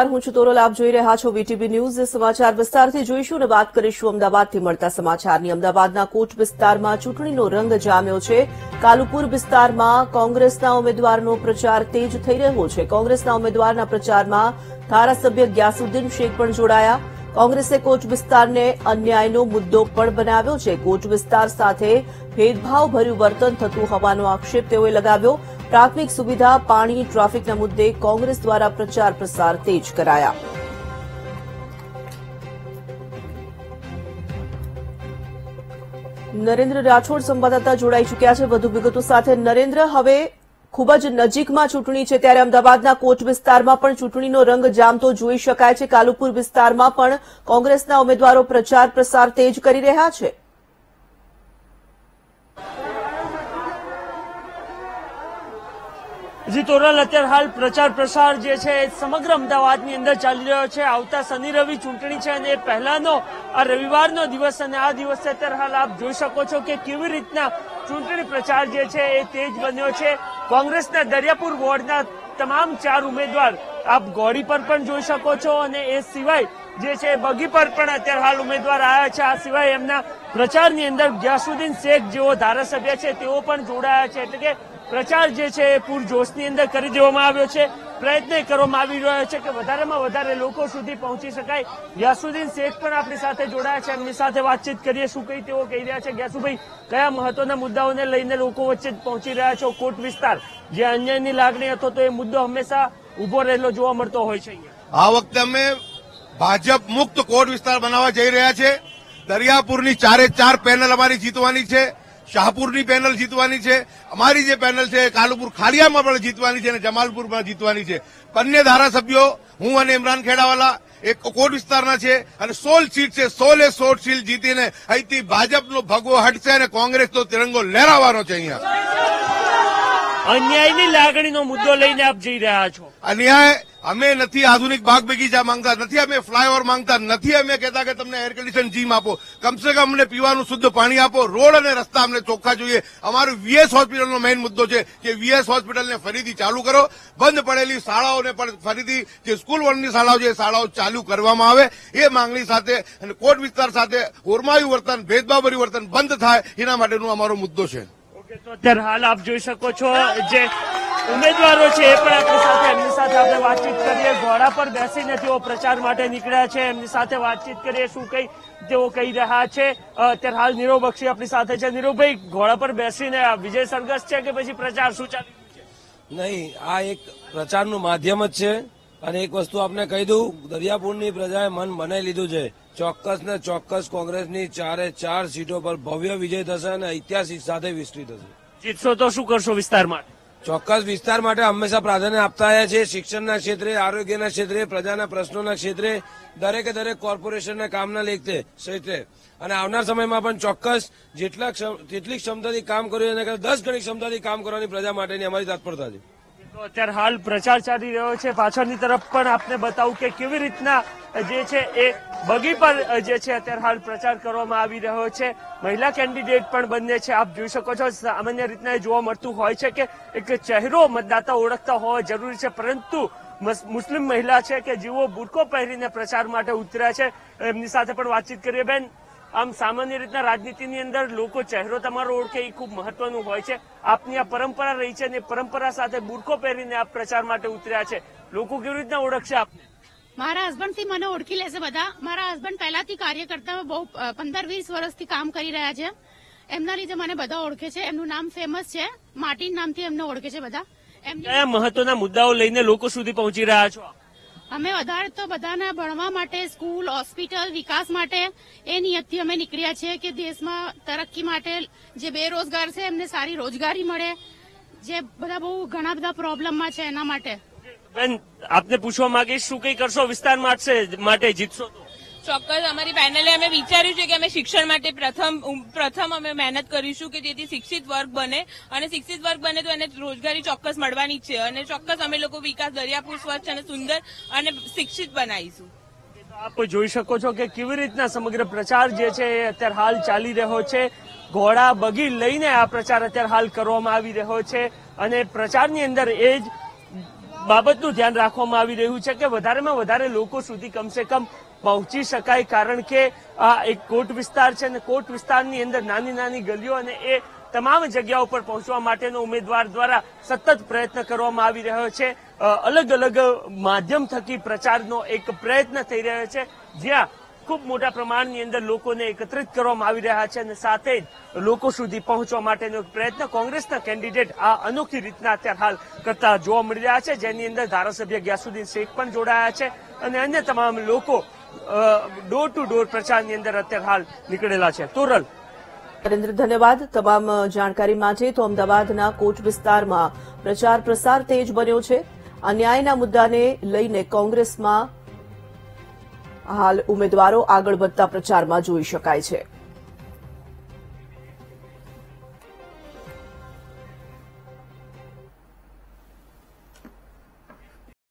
હું છું તોરલ. આપ જોઈ રહ્યા છો વીટીવી ન્યૂઝ સમાચાર વિસ્તારથી જોઈશું અને વાત કરીશું અમદાવાદથી મળતા સમાચારની. અમદાવાદના કોટ વિસ્તારમાં ચૂંટણીનો રંગ જામ્યો છે. કાલુપુર વિસ્તારમાં કોંગ્રેસના ઉમેદવારનો પ્રચાર તેજ થઈ રહ્યો છે. કોંગ્રેસના ઉમેદવારના પ્રચારમાં ધારાસભ્ય ગ્યાસુદ્દીન શેખ પણ જોડાયા. કોંગ્રેસે કોચ વિસ્તારને અન્યાયનો મુદ્દો પણ બનાવ્યો છે. કોચ વિસ્તાર સાથે ભેદભાવભર્યું વર્તન થતું હોવાનો આક્ષેપ તેઓએ લગાવ્યો. પ્રાથમિક સુવિધા, પાણી, ટ્રાફિકના મુદ્દે કોંગ્રેસ દ્વારા પ્રચાર પ્રસાર તેજ કરાયા. નરેન્દ્ર રાઠોડ સંવાદદાતા જોડાઈ ચૂક્યા છે વધુ વિગતો સાથે. નરેન્દ્ર, હવે ખૂબ જ નજીકમાં ચૂંટણી છે ત્યારે અમદાવાદના કોચ વિસ્તારમાં પણ ચૂંટણીનો રંગ જામતો જોઈ શકાય છે. કાલુપુર વિસ્તારમાં પણ કોંગ્રેસના ઉમેદવારો પ્રચાર પ્રસાર તેજ કરી રહ્યા છે. જી તોરલ અત્યારે હાલ પ્રચાર પ્રસાર જે છે એ સમગ્ર અમદાવાદની અંદર ચાલી રહ્યો છે. આવતા શનિ રવિ ચૂંટણી છે અને એ પહેલાનો આ રવિવારનો દિવસ અને આ દિવસે અત્યારે હાલ આપ જોઈ શકો છો કે કેવી રીતના ચૂંટણી પ્રચાર જે છે એ તેજ બન્યો છે. કોંગ્રેસના દરિયાપુર વોર્ડના તમામ ચાર ઉમેદવાર આપ ગોળી પર પણ જોઈ શકો છો અને એ સિવાય જે છે બગી પર પણ અત્યારે હાલ ઉમેદવાર આવ્યા છે. આ સિવાય એમના પ્રચારની અંદર ગ્યાસુદ્દીન શેખ જેઓ ધારાસભ્ય છે તેઓ પણ જોડાયા છે. એટલે કે પ્રચાર જે છે એ પૂરજોશની અંદર કરી દેવામાં આવ્યો છે. પ્રયત્ન કરવામાં આવી રહ્યો છે કે વધારેમાં વધારે લોકો સુધી પહોંચી શકાય. ગ્યાસુદ્દીન શેખ પણ આપણી સાથે જોડાયા છે. એમની સાથે વાતચીત કરીએ શું કઈ તેઓ કહી રહ્યા છે. ગ્યાસુભાઈ કયા મહત્વના મુદ્દાઓને લઈને લોકો વચ્ચે પહોંચી રહ્યા છો? કોટ વિસ્તાર, જે અન્યાયની લાગણી હતો તો એ મુદ્દો હંમેશા ઊભો રહેલો જોવા મળતો હોય છે આ વખતે અમે ભાજપ મુક્ત કોટ વિસ્તાર બનાવવા જઈ રહ્યા છે. દરિયાપુરની ચારે ચાર પેનલ અમારી જીતવાની છે. શાહપુરની પેનલ જીતવાની છે. અમારી જે પેનલ છે કાલુપુર ખાડિયામાં પણ જીતવાની છે અને જમાલપુરમાં જીતવાની છે. બંને ધારાસભ્યો, હું અને ઇમરાન ખેડાવાલા, એક કોટ વિસ્તારના છે અને સોળ સીટ છે, સોલે સોળ સીટ જીતીને અહીંથી ભાજપનો ભગવો હટશે અને કોંગ્રેસનો તિરંગો લહેરાવાનો છે અહીંયા. અન્યાયની લાગણીનો મુદ્દો લઈને આપ જઈ રહ્યા છો. અન્યાય અમે નથી આધુનિક બાગ બગીચા માંગતા, નથી અમે ફ્લાયઓવર માંગતા, નથી અમે કહેતા કે તમને એર કન્ડિશન જીમ આપો. કમસે કમ અમને પીવાનું શુદ્ધ પાણી આપો. રોડ અને રસ્તા અમને ચોખ્ખા જોઈએ. અમારું વીએસ હોસ્પિટલનો મેઇન મુદ્દો છે કે વીએસ હોસ્પિટલને ફરીથી ચાલુ કરો. બંધ પડેલી શાળાઓને પણ ફરીથી, જે સ્કૂલ વર્ગની શાળાઓ છે, એ શાળાઓ ચાલુ કરવામાં આવે. એ માંગણી સાથે અને કોટ વિસ્તાર સાથે ઓરમાયું વર્તન ભેદભાવભર્યું વર્તન બંધ થાય, એના માટેનો અમારો મુદ્દો છે. અત્યારે હાલ આપ જોઈ શકો છો જે ઉમેદવારો છે એ પણ આપણી સાથે, એમની સાથે આપણે વાતચીત કરીએ. ઘોડા પર બેસીને તેઓ પ્રચાર માટે નીકળ્યા છે. એમની સાથે વાતચીત કરીએ શું કઈ તેઓ કહી રહ્યા છે. અત્યારે હાલ નીરવ બક્ષી આપણી સાથે છે. નીરવભાઈ, ઘોડા પર બેસીને આ વિજય સરઘસ છે કે પછી પ્રચાર શું ચાલી રહ્યું છે? નહીં, આ એક પ્રચારનું માધ્યમ જ છે. અને એક વસ્તુ આપને કહી દઉં દરિયાપુરની પ્રજાએ મન બનાવી લીધું છે. ચોક્કસ ને ચોક્કસ કોંગ્રેસની ચારે ચાર સીટો પર ભવ્ય વિજય થશે અને ઐતિહાસિક સાથે વિસ્તૃત થશે. જીતશો તો શું કરશો વિસ્તારમાં ચોક્કસ વિસ્તાર માટે હંમેશા પ્રાધાન્ય આપતા આવ્યા છે શિક્ષણના ક્ષેત્રે આરોગ્યના ક્ષેત્રે પ્રજાના પ્રશ્નોના ક્ષેત્રે દરેકે દરેક કોર્પોરેશનના કામના લેખતે ક્ષેત્રે. અને આવનાર સમયમાં પણ ચોક્કસ જેટલા જેટલી ક્ષમતાથી કામ કર્યું એના કરતાં દસ ગણી ક્ષમતાથી કામ કરવાની પ્રજા માટેની અમારી તત્પરતા છે. અત્યારે હાલ પ્રચાર ચાલી રહ્યો છે. પાછળની તરફ પણ આપને બતાવું કે કેવી રીતના જે છે એ બગી પર જે છે અત્યારે હાલ પ્રચાર કરવામાં આવી રહ્યો છે. મહિલા કેન્ડિડેટ પણ બંને છે. આપ જોઈ શકો છો, સામાન્ય રીતના જોવા મળતું હોય છે કે એક ચહેરો મતદાતા ઓળખતા હોવો જરૂરી છે, પરંતુ મુસ્લિમ મહિલા છે કે જેઓ બુરકો પહેરીને પ્રચાર માટે ઉતર્યા છે. એમની સાથે પણ વાતચીત કરીએ બેન. આમ સામાન્ય રીતના રાજનીતિની અંદર લોકો ચહેરો તમારો ઓળખે એ ખૂબ મહત્વનું હોય છે. આપની આ પરંપરા રહી છે અને પરંપરા સાથે બુરખો પહેરીને આપ પ્રચાર માટે ઉતર્યા છે. લોકો કેવી રીતના ઓળખશે આપને? મારા હસબન્ડથી મને ઓળખી લેશે બધા. મારા હસબન્ડ પહેલાથી કાર્યકર્તા બહુ પંદર વીસ વર્ષથી કામ કરી રહ્યા છે. એમના લીધે મને બધા ઓળખે છે. એમનું નામ ફેમસ છે. માર્ટિન નામથી એમને ઓળખે છે બધા. કયા મહત્વના મુદ્દાઓ લઈને લોકો સુધી પહોંચી રહ્યા છો અમે વધારે તો બધાના ભણવા માટે, સ્કૂલ, હોસ્પિટલ, વિકાસ માટે એ નિયતથી અમે નીકળ્યા છીએ કે દેશમાં તરક્કી માટે જે બેરોજગાર છે, એમને સારી રોજગારી મળે. જે બધા બહુ ઘણા બધા પ્રોબ્લેમમાં છે એના માટે. બેન, આપને પૂછવા માંગીશ, શું કઈ કરશો વિસ્તાર માટે જીતશો તો? ચોક્કસ, અમારી પેનલે અમે વિચાર્યું છે કે અમે શિક્ષણ માટે પ્રથમ પ્રથમ અમે મહેનત કરીશું કે જેથી શિક્ષિત વર્ગ બને. અને શિક્ષિત વર્ગ બને તો એને રોજગારી ચોક્કસ મળવાની છે. અને ચોક્કસ અમે લોકો વિકાસ દરિયાપુર સ્વચ્છ અને સુંદર અને શિક્ષિત બનાવીશું. આપ જોઈ શકો છો કે કેવી રીતના સમગ્ર પ્રચાર જે છે એ અત્યારે હાલ ચાલી રહ્યો છે. ઘોડા બગી લઈને આ પ્રચાર અત્યારે હાલ કરવામાં આવી રહ્યો છે. અને પ્રચારની અંદર એ જ બાબતનું ધ્યાન રાખવામાં આવી રહ્યું છે કે વધારેમાં વધારે લોકો સુધી કમસે કમ પહોંચી શકાય કારણ કે આ એક કોટ વિસ્તાર છે અને કોટ વિસ્તારની અંદર નાની નાની ગલીઓ અને એ તમામ જગ્યાઓ પર પહોંચવા માટેનો ઉમેદવાર દ્વારા સતત પ્રયત્ન કરવામાં આવી રહ્યો છે. અલગ અલગ માધ્યમ થકી પ્રચારનો એક પ્રયત્ન થઈ રહ્યો છે. જ્યાં ખૂબ મોટા પ્રમાણની અંદર લોકોને એકત્રિત કરવામાં આવી રહ્યા છે અને સાથે જ લોકો સુધી પહોંચવા માટેનો પ્રયત્ન કોંગ્રેસના કેન્ડિડેટ આ અનોખી રીતના અત્યારે હાલ કરતા જોવા મળી રહ્યા છે. જેની અંદર ધારાસભ્ય ગ્યાસુદ્દીન શેખ પણ જોડાયા છે અને અન્ય તમામ લોકો ડોર ટુ ડોર પ્રચારની અંદર અત્યારે હાલ નીકળેલા છે. તોરલ. નરેન્દ્ર, ધન્યવાદ. તમામ જાણકારી માટે તો અમદાવાદના કોચ વિસ્તારમાં પ્રચાર પ્રસાર તેજ બન્યો છે. અન્યાયના મુદ્દાને લઈને કોંગ્રેસમાં હાલ ઉમેદવારો આગળ વધતા પ્રચારમાં જોઈ શકાય છે.